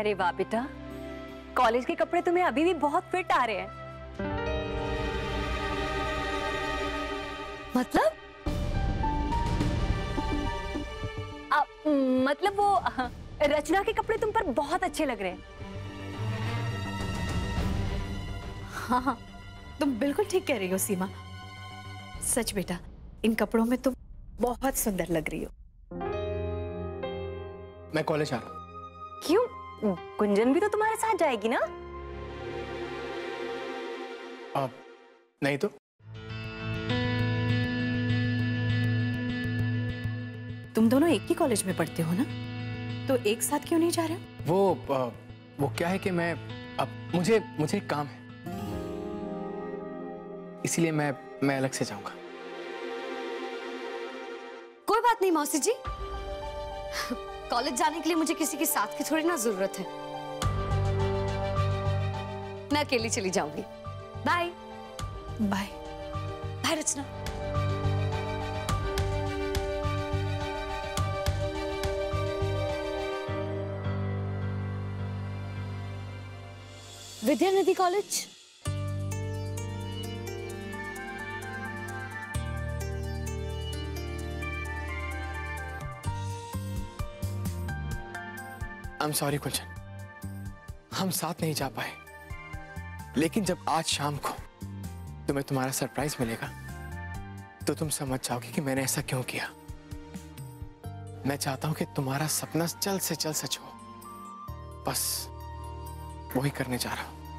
अरे वाह बेटा कॉलेज के कपड़े तुम्हें अभी भी बहुत फिट आ रहे हैं। मतलब? आ, मतलब वो रचना के कपड़े तुम पर बहुत अच्छे लग रहे हैं। हाँ हाँ। तुम बिल्कुल ठीक कह रही हो सीमा। सच बेटा इन कपड़ों में तुम बहुत सुंदर लग रही हो। मैं कॉलेज आ रहा हूँ। क्यों? गुंजन भी तो तुम्हारे साथ जाएगी ना अब नहीं तो तुम दोनों एक ही कॉलेज में पढ़ते हो ना? तो एक साथ क्यों नहीं जा रहे हो? वो आ, वो क्या है कि मैं अब मुझे मुझे एक काम है। इसीलिए मैं मैं अलग से जाऊँगा। कोई बात नहीं मौसी जी। कॉलेज जाने के लिए मुझे किसी के साथ की थोड़ी ना ज़रूरत है। मैं अकेली चली जाऊँगी। Bye bye bye Rachna. Vidya नदी कॉलेज? आई एम सॉरी हम साथ नहीं जा पाए। लेकिन जब आज शाम को तुम्हें तुम्हारा सरप्राइज़ मिलेगा तो तुम समझ जाओगे कि मैंने ऐसा क्यों किया। मैं चाहता हूँ कि तुम्हारा सपना जल्द से जल्द सच हो। बस वही करने जा रहा हूँ।